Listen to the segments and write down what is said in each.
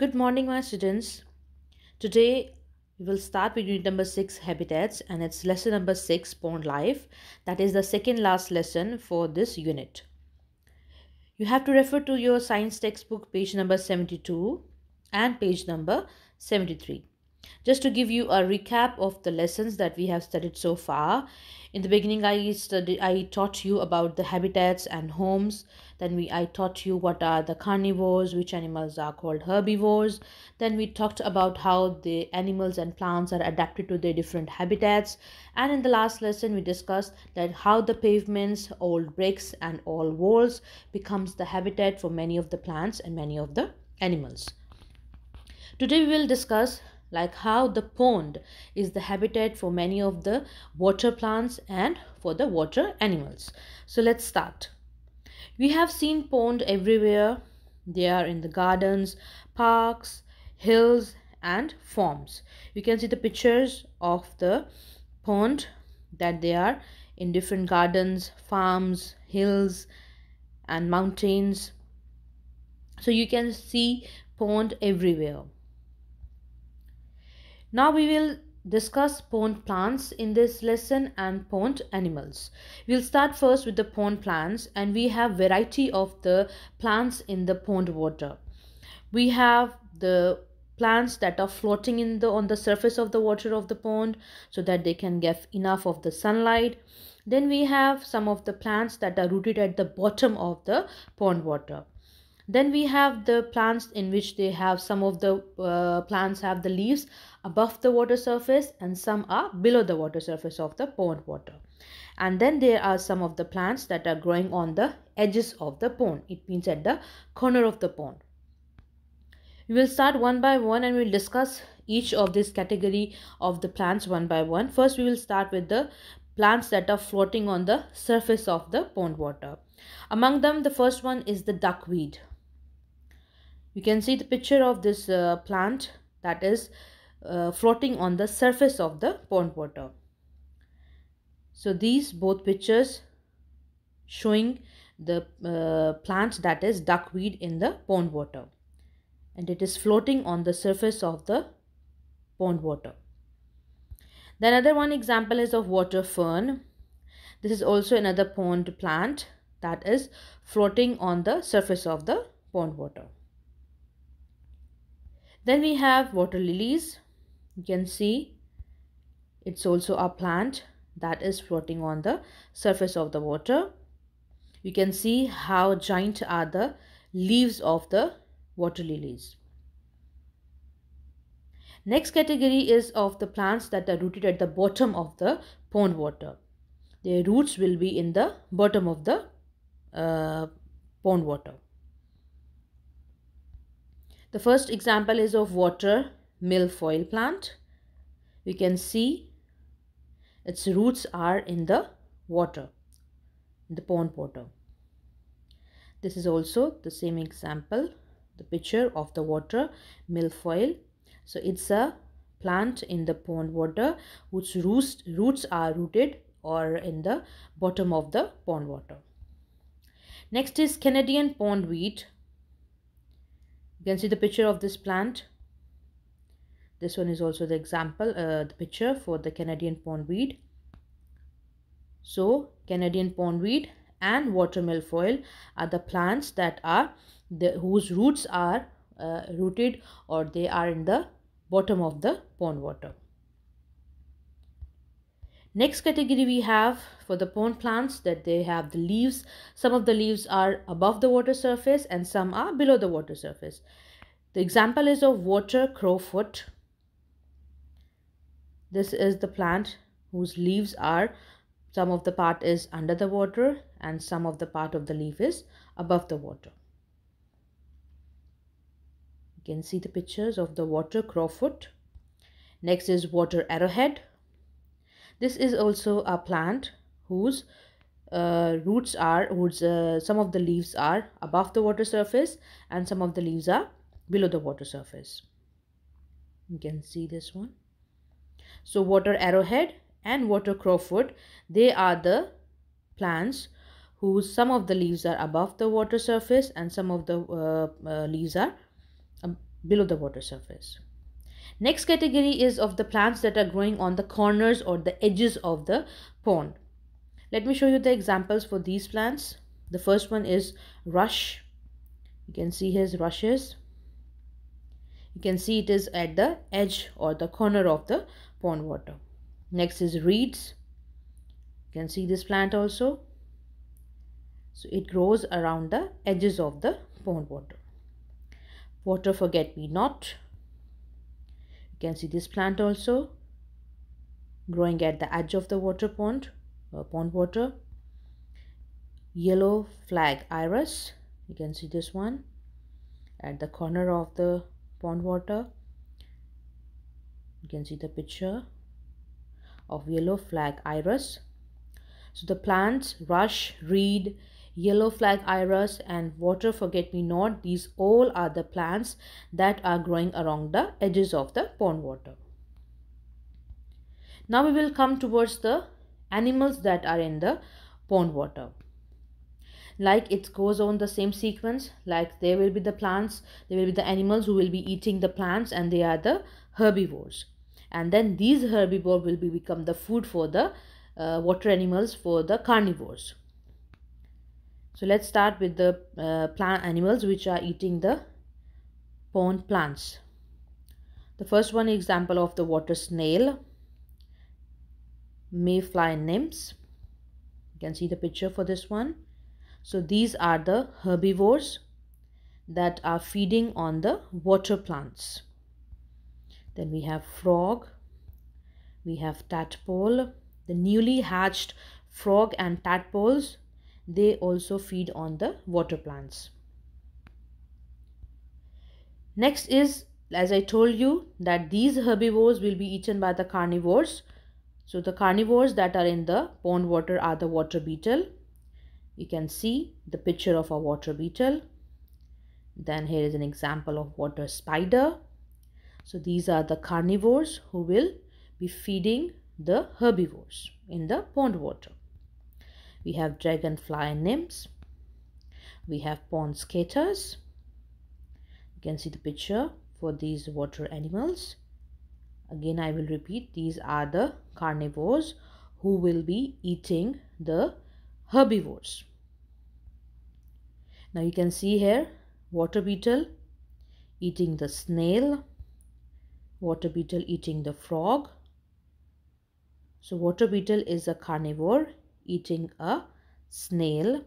Good morning, my students. Today we will start with unit number 6 habitats and it's lesson number 6 pond life. That is the second last lesson for this unit. You have to refer to your science textbook page number 72 and page number 73 just to give you a recap of the lessons that we have studied so far in the beginning i studied i taught you about the habitats and homes. Then we i taught you what are the carnivores which animals are called herbivores. Then we talked about how the animals and plants are adapted to their different habitats. And in the last lesson we discussed that how the pavements old bricks and old walls becomes the habitat for many of the plants and many of the animals. Today we will discuss like how the pond is the habitat for many of the water plants and for the water animals. So let's start. We have seen pond everywhere. They are in the gardens, parks, hills and farms. You can see the pictures of the pond that they are in different gardens, farms, hills and mountains. So you can see pond everywhere. Now we will discuss pond plants in this lesson and pond animals. We'll start first with the pond plants and we have variety of the plants in the pond water. We have the plants that are floating in the on the surface of the water of the pond so that they can get enough of the sunlight. Then we have some of the plants that are rooted at the bottom of the pond water then we have the plants in which they have some of the uh, plants have the leaves above the water surface and some are below the water surface of the pond water. And then there are some of the plants that are growing on the edges of the pond. It means at the corner of the pond. We will start one by one and we'll discuss each of this category of the plants one by one. First we will start with the plants that are floating on the surface of the pond water. Among them the first one is the duckweed. You can see the picture of this uh, plant that is uh, floating on the surface of the pond water. So these both pictures showing the uh, plant that is duckweed in the pond water. And it is floating on the surface of the pond water. The another one example is of water fern. This is also another pond plant that is floating on the surface of the pond water. Then we have water lilies. You can see it's also a plant that is floating on the surface of the water. You can see how giant are the leaves of the water lilies. Next category is of the plants that are rooted at the bottom of the pond water. Their roots will be in the bottom of the uh, pond water. The first example is of water milfoil plant. We can see its roots are in the water, the pond water. This is also the same example, the picture of the water milfoil. So it's a plant in the pond water whose roots, roots are rooted or in the bottom of the pond water. Next is Canadian pondweed you can see the picture of this plant this one is also the example uh, the picture for the canadian pondweed so canadian pondweed and water milfoil are the plants that are the whose roots are uh, rooted or they are in the bottom of the pond water Next category we have for the pond plants that they have the leaves. Some of the leaves are above the water surface and some are below the water surface. The example is of water crowfoot. This is the plant whose leaves are some of the part is under the water and some of the part of the leaf is above the water. You can see the pictures of the water crowfoot. Next is water arrowhead this is also a plant whose uh, roots are whose uh, some of the leaves are above the water surface and some of the leaves are below the water surface you can see this one so water arrowhead and water crowfoot they are the plants whose some of the leaves are above the water surface and some of the uh, uh leaves are um, below the water surface. Next category is of the plants that are growing on the corners or the edges of the pond. Let me show you the examples for these plants. The first one is rush. You can see his rushes. You can see it is at the edge or the corner of the pond water. Next is reeds. You can see this plant also. So it grows around the edges of the pond water. Water forget me not. You can see this plant also growing at the edge of the water pond, uh, pond water. Yellow flag iris. You can see this one at the corner of the pond water. You can see the picture of yellow flag iris. So the plants rush, reed, yellow flag iris and water forget me not these all are the plants that are growing around the edges of the pond water. Now we will come towards the animals that are in the pond water. Like it goes on the same sequence, like there will be the plants, there will be the animals who will be eating the plants and they are the herbivores. And then these herbivores will be become the food for the uh, water animals for the carnivores. So let's start with the uh, plant animals which are eating the pond plants. The first one example of the water snail, mayfly nymphs. You can see the picture for this one. So these are the herbivores that are feeding on the water plants. Then we have frog, we have tadpole, the newly hatched frog and tadpoles they also feed on the water plants. Next is, as I told you, that these herbivores will be eaten by the carnivores. So the carnivores that are in the pond water are the water beetle. You can see the picture of a water beetle. Then here is an example of water spider. So these are the carnivores who will be feeding the herbivores in the pond water. We have dragonfly nymphs. We have pond skaters. You can see the picture for these water animals. Again i will repeat these are the carnivores who will be eating the herbivores. Now you can see here water beetle eating the snail water beetle eating the frog so water beetle is a carnivore eating a snail.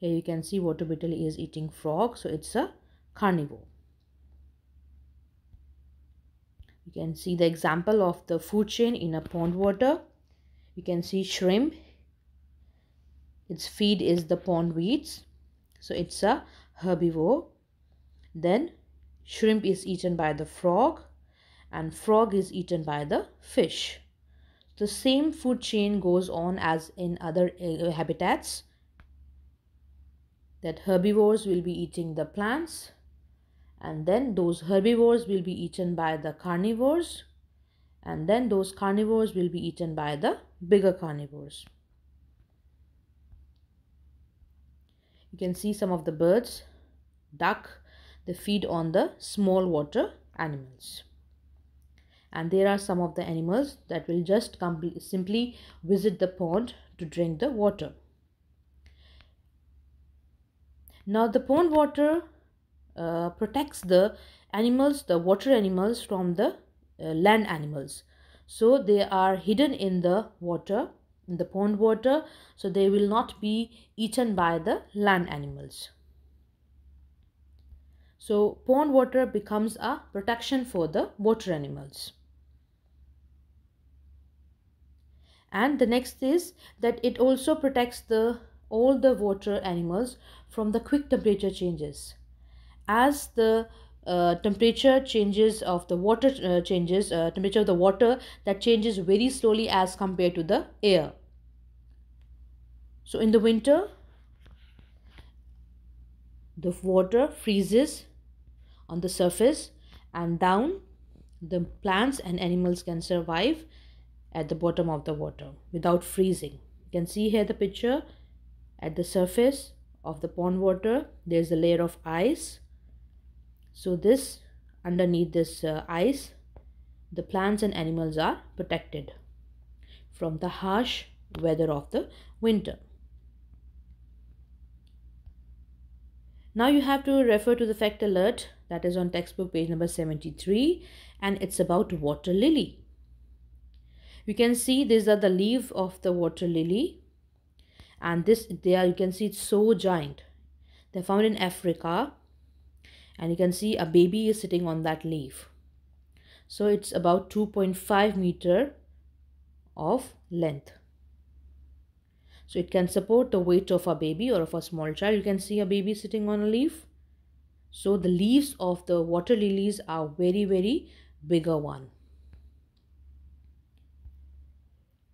Here you can see water beetle is eating frog. So it's a carnivore. You can see the example of the food chain in a pond water. You can see shrimp. Its feed is the pond weeds. So it's a herbivore. Then shrimp is eaten by the frog and frog is eaten by the fish the same food chain goes on as in other uh, habitats that herbivores will be eating the plants and then those herbivores will be eaten by the carnivores and then those carnivores will be eaten by the bigger carnivores. You can see some of the birds, duck, they feed on the small water animals and there are some of the animals that will just simply visit the pond to drink the water. Now the pond water uh, protects the animals, the water animals from the uh, land animals. So they are hidden in the water, in the pond water, so they will not be eaten by the land animals. So pond water becomes a protection for the water animals. and the next is that it also protects the all the water animals from the quick temperature changes as the uh, temperature changes of the water uh, changes uh, temperature of the water that changes very slowly as compared to the air so in the winter the water freezes on the surface and down the plants and animals can survive at the bottom of the water without freezing. You can see here the picture. At the surface of the pond water there's a layer of ice. So this underneath this uh, ice the plants and animals are protected from the harsh weather of the winter now you have to refer to the fact alert that is on textbook page number 73 and it's about water lily. You can see these are the leaves of the water lily and this there you can see it's so giant. They're found in africa and you can see a baby is sitting on that leaf. So it's about 2.5 meter of length so it can support the weight of a baby or of a small child. You can see a baby sitting on a leaf. So the leaves of the water lilies are very very bigger one.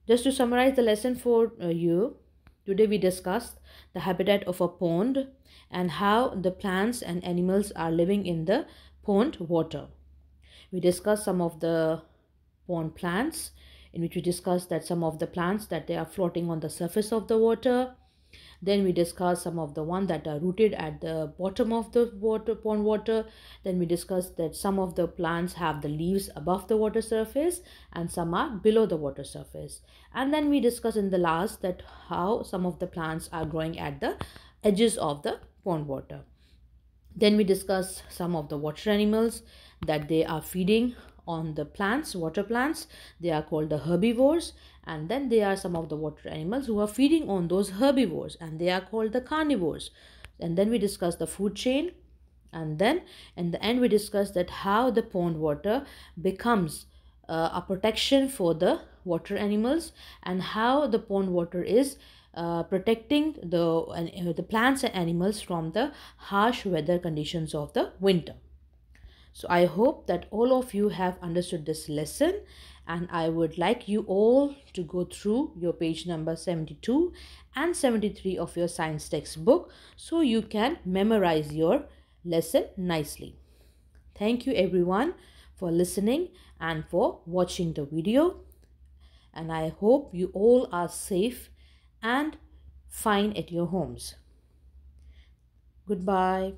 Just to summarize the lesson for uh, you today we discussed the habitat of a pond and how the plants and animals are living in the pond water. We discussed some of the pond plants in which we discussed that some of the plants that they are floating on the surface of the water. Then we discuss some of the one that are rooted at the bottom of the water pond water. Then we discuss that some of the plants have the leaves above the water surface and some are below the water surface. And then we discuss in the last that how some of the plants are growing at the edges of the pond water. Then we discuss some of the water animals that they are feeding on the plants water plants. They are called the herbivores. And then there are some of the water animals who are feeding on those herbivores. And they are called the carnivores. And then we discuss the food chain. And then in the end we discuss that how the pond water becomes uh, a protection for the water animals and how the pond water is uh, protecting the uh, the plants and animals from the harsh weather conditions of the winter so i hope that all of you have understood this lesson and I would like you all to go through your page number 72 and 73 of your science textbook so you can memorize your lesson nicely. Thank you everyone for listening and for watching the video and I hope you all are safe and fine at your homes. Goodbye.